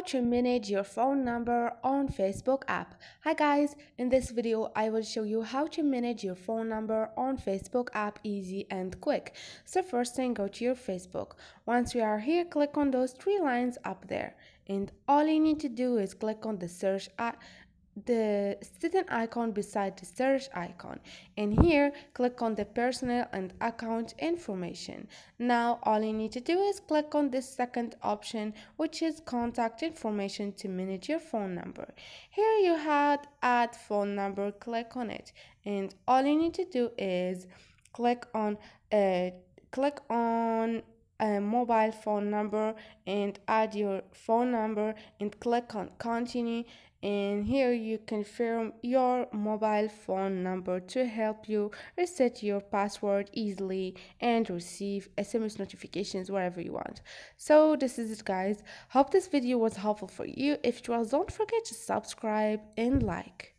to manage your phone number on Facebook app. Hi guys, in this video I will show you how to manage your phone number on Facebook app easy and quick. So first thing go to your Facebook. Once you are here click on those three lines up there and all you need to do is click on the search the student icon beside the search icon. And here click on the personal and account information. Now all you need to do is click on this second option which is contact information to manage your phone number. Here you had add phone number click on it. And all you need to do is click on uh, click on a mobile phone number and add your phone number and click on continue and here you confirm your mobile phone number to help you reset your password easily and receive SMS notifications wherever you want. So this is it guys. Hope this video was helpful for you. If it was don't forget to subscribe and like.